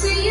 see you.